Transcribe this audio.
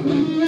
Bye.